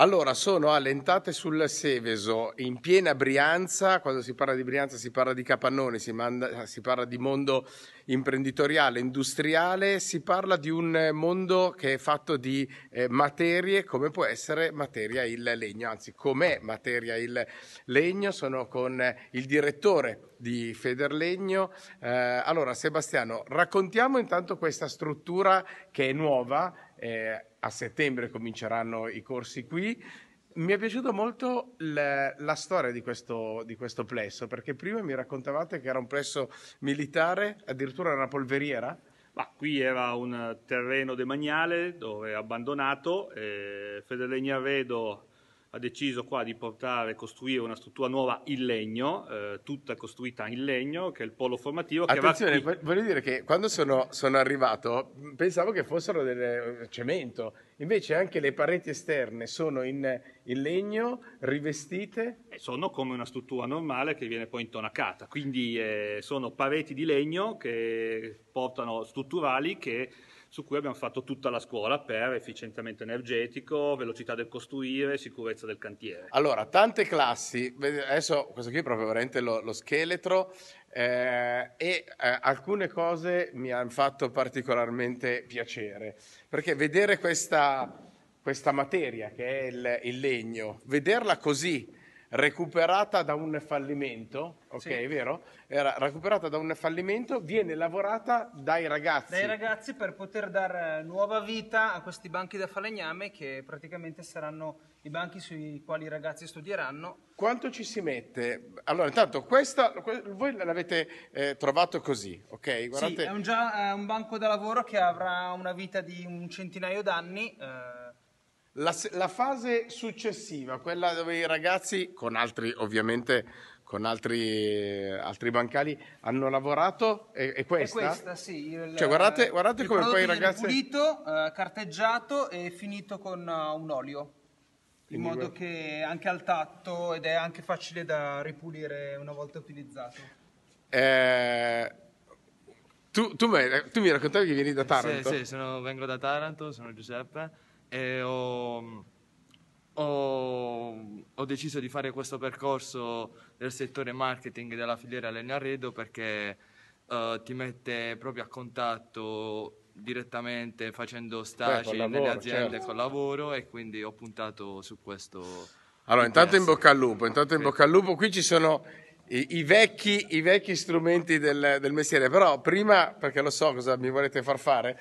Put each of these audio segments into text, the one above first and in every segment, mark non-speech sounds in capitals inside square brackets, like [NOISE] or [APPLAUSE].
Allora, sono allentate sul Seveso, in piena Brianza. Quando si parla di Brianza si parla di capannoni, si, manda, si, parla di mondo imprenditoriale, industriale, si parla di un mondo che è fatto di eh, materie, come può essere materia il legno, anzi, com'è materia il legno. Sono con il direttore di Federlegno. Eh, allora, Sebastiano, raccontiamo intanto questa struttura che è nuova. Eh, a settembre cominceranno i corsi qui. Mi è piaciuta molto la, la storia di questo, di questo, plesso, perché prima mi raccontavate che era un plesso militare, addirittura una polveriera. Ma qui era un terreno demaniale dove abbandonato, eh, Federlegna Arredo ha deciso qua di portare, costruire una struttura nuova in legno, eh, tutta costruita in legno, che è il polo formativo. Attenzione, voglio dire che quando sono, sono, arrivato pensavo che fossero del cemento, invece anche le pareti esterne sono in, in legno, rivestite. E sono come una struttura normale che viene poi intonacata, quindi eh, sono pareti di legno che portano strutturali che su cui abbiamo fatto tutta la scuola per efficientamento energetico, velocità del costruire, sicurezza del cantiere. Allora, tante classi, adesso questo qui è proprio veramente lo, lo scheletro eh, e eh, alcune cose mi hanno fatto particolarmente piacere, perché vedere questa, questa materia che è il, il legno, vederla così, recuperata da un fallimento, ok, sì. vero? Era recuperata da un fallimento, viene lavorata dai ragazzi. Dai ragazzi per poter dare nuova vita a questi banchi da falegname che praticamente saranno i banchi sui quali i ragazzi studieranno. Quanto ci si mette? Allora, intanto, questa, voi l'avete eh, trovato così, ok? Guardate. Sì, è un, già, è un banco da lavoro che avrà una vita di un centinaio d'anni. Eh, la, la, fase successiva, quella dove i ragazzi, con altri ovviamente, con altri, altri bancali, hanno lavorato, è, è questa? È questa, sì. Il, cioè, guardate, guardate come poi i ragazzi... pulito, uh, carteggiato e finito con uh, un olio. In modo che anche al tatto ed è anche facile da ripulire una volta utilizzato. Eh, tu, tu, tu, mi raccontavi che vieni da Taranto? Sì, sì sono, vengo da Taranto, sono Giuseppe e ho, ho, ho, deciso di fare questo percorso nel settore marketing della filiera Legno Arredo perché uh, ti mette proprio a contatto direttamente facendo stage Beh, nelle aziende certo. con lavoro e quindi ho puntato su questo. Allora, intanto in bocca al lupo, intanto in bocca al lupo, qui ci sono i, i, vecchi, i vecchi, strumenti del, del mestiere, però prima, perché lo so cosa mi volete far fare,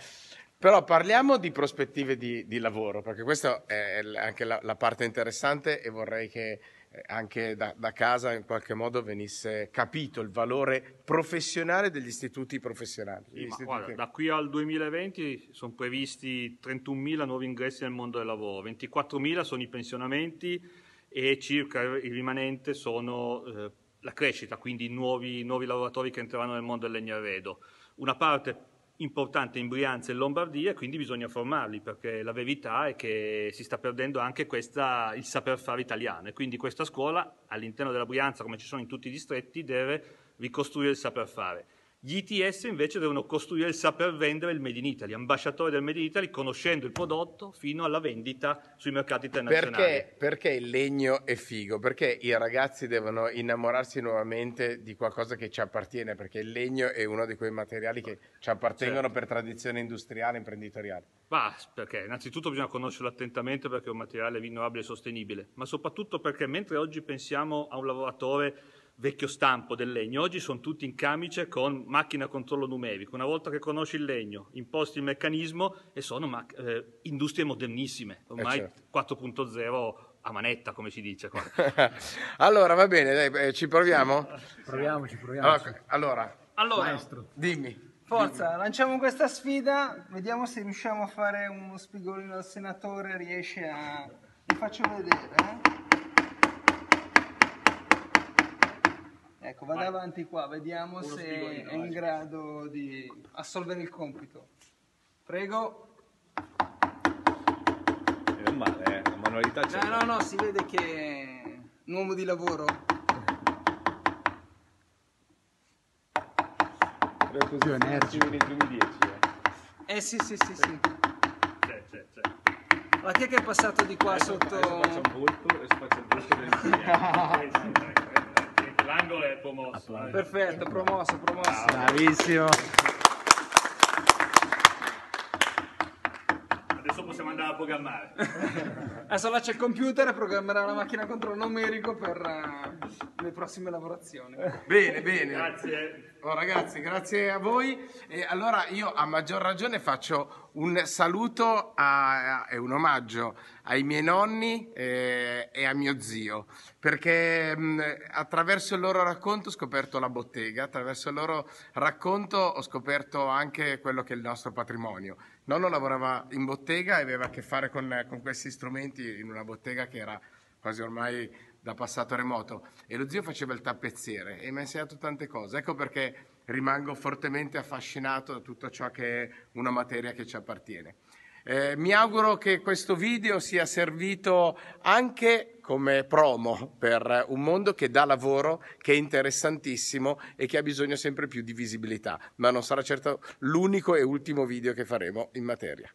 però parliamo di prospettive di, di lavoro, perché questa è anche la, la, parte interessante e vorrei che eh, anche da, da, casa in qualche modo venisse capito il valore professionale degli istituti professionali. Sì, istituti... Guarda, da qui al 2020 sono previsti 31.000 nuovi ingressi nel mondo del lavoro, 24.000 sono i pensionamenti e circa il rimanente sono eh, la crescita, quindi nuovi, nuovi lavoratori che entreranno nel mondo del legno arredo. Una parte importante in Brianza e Lombardia, quindi bisogna formarli, perché la verità è che si sta perdendo anche questa, il saper fare italiano e quindi questa scuola all'interno della Brianza, come ci sono in tutti i distretti, deve ricostruire il saper fare. Gli ITS invece devono costruire il saper vendere il Made in Italy, ambasciatore del Made in Italy, conoscendo il prodotto fino alla vendita sui mercati internazionali. Perché, perché il legno è figo? Perché i ragazzi devono innamorarsi nuovamente di qualcosa che ci appartiene? Perché il legno è uno di quei materiali che ci appartengono certo. per tradizione industriale e imprenditoriale. Bah, perché innanzitutto bisogna conoscerlo attentamente perché è un materiale rinnovabile e sostenibile, ma soprattutto perché mentre oggi pensiamo a un lavoratore vecchio stampo del legno. Oggi sono tutti in camice con macchina a controllo numerico. Una volta che conosci il legno, imposti il meccanismo e sono ma- eh, industrie modernissime, ormai eh certo. 4.0 a manetta, come si dice qua. [LAUGHS] allora, va bene, dai, eh, ci proviamo? Proviamoci, proviamo. Allora, allora, allora Maestro. dimmi. Forza, dimmi. lanciamo questa sfida, vediamo se riusciamo a fare uno spigolino al senatore, riesce a... Vi faccio vedere, eh? Ecco, vado Vai. avanti qua, vediamo Uno se è in grado di assolvere il compito. Prego. Non male, eh? la manualità c'è. No, no, no, si vede che è un uomo di lavoro. Però così energico. nei primi dieci, eh. Eh sì, sì, sì, sì. C'è, c'è, c'è. Ma chi è che è passato di qua Adesso- sotto? adesso faccio un volto, adesso faccio il volto del [LAUGHS] L'angolo è promosso. eh. Perfetto, promosso, promosso. Bravissimo. Adesso possiamo andare a programmare. [LAUGHS] Adesso là c'è il computer e programmerà la macchina a controllo numerico per eh, le prossime lavorazioni. Bene, bene. Grazie. Oh, ragazzi, grazie a voi. E allora io a maggior ragione faccio un saluto a- e un omaggio ai miei nonni eh, e a mio zio, perché mh, attraverso il loro racconto ho scoperto la bottega, attraverso il loro racconto ho scoperto anche quello che è il nostro patrimonio. Nonno lavorava in bottega e aveva a che fare con, con questi strumenti in una bottega che era quasi ormai da passato remoto e lo zio faceva il tappezziere e mi ha insegnato tante cose. Ecco perché rimango fortemente affascinato da tutto ciò che è una materia che ci appartiene. Eh, mi auguro che questo video sia servito anche come promo per un mondo che dà lavoro, che è interessantissimo e che ha bisogno sempre più di visibilità, ma non sarà certo l'unico e ultimo video che faremo in materia.